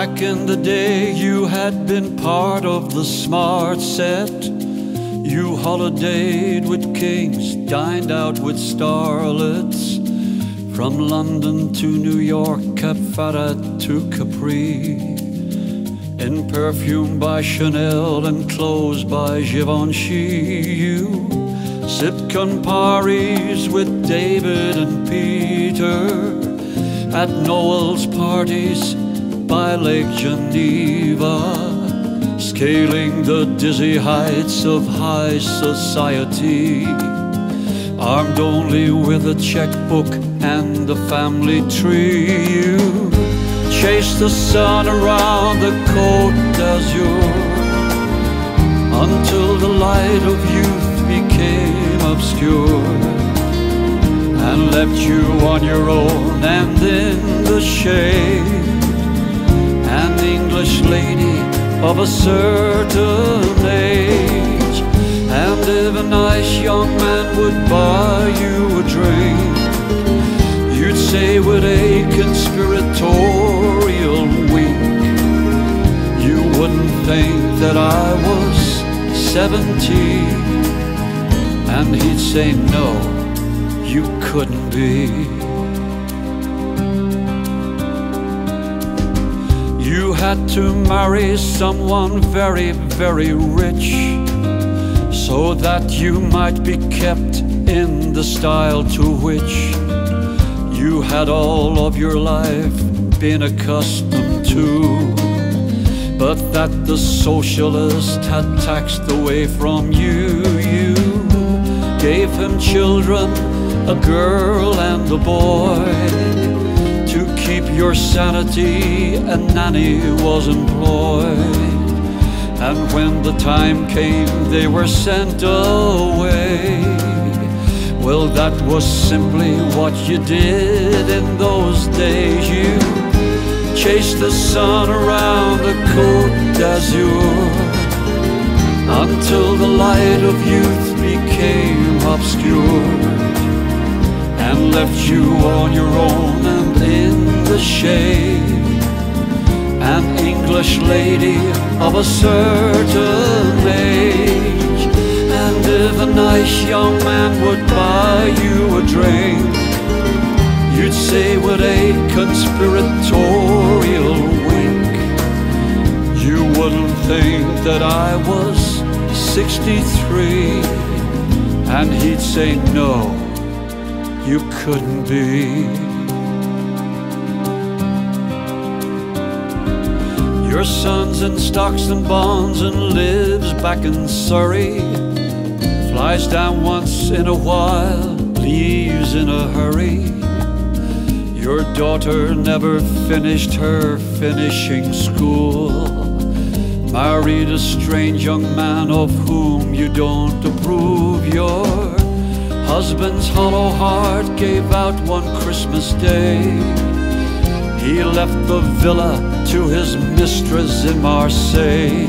Back in the day, you had been part of the smart set. You holidayed with kings, dined out with starlets. From London to New York, Cap Ferrat to Capri. In perfume by Chanel and clothes by Givenchy, you sipped Camparis with David and Peter at Noel's parties by Lake Geneva, scaling the dizzy heights of high society, armed only with a checkbook and a family tree. You chased the sun around the Côte d'Azur until the light of youth became obscure and left you on your own and in the shade English lady of a certain age. And if a nice young man would buy you a drink, you'd say with a conspiratorial wink, you wouldn't think that I was seventeen. And he'd say, no, you couldn't be. You had to marry someone very, very rich so that you might be kept in the style to which you had all of your life been accustomed to. But that the socialist had taxed away from you. You gave him children, a girl and a boy keep your sanity, a nanny was employed. And when the time came, they were sent away. Well, that was simply what you did in those days. You chased the sun around the Côte d'Azur until the light of youth became obscure and left you on your own the shade. An English lady of a certain age. And if a nice young man would buy you a drink, you'd say with a conspiratorial wink, you wouldn't think that I was 63. And he'd say no you couldn't be. Your son's in stocks and bonds and lives back in Surrey. Flies down once in a while, leaves in a hurry. Your daughter never finished her finishing school. Married a strange young man of whom you don't approve. Your husband's hollow heart gave out one Christmas day. He left the villa to his mistress in Marseille.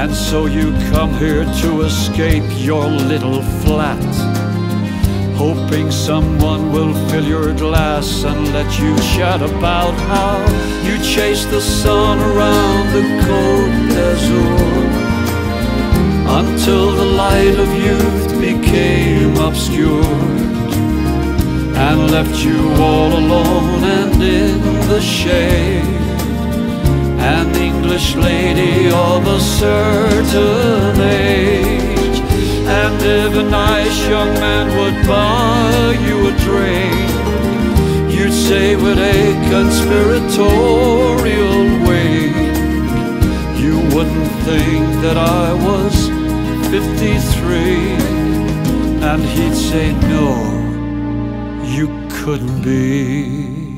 And so you come here to escape your little flat. Hoping someone will fill your glass and let you chat about how you chased the sun around the Côte d'Azur until the light of youth became obscured and left you all alone and in the shade. An English lady of a certain age. And if a nice young man would buy you a drink, you'd say with a conspiratorial wink, you wouldn't think that I was 53 and he'd say no you couldn't be